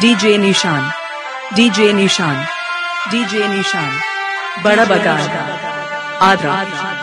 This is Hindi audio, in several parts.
डीजे निशान डीजे निशान डीजे निशान बड़ा बगा आगरा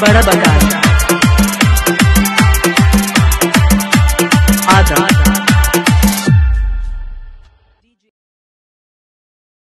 बड़ा बता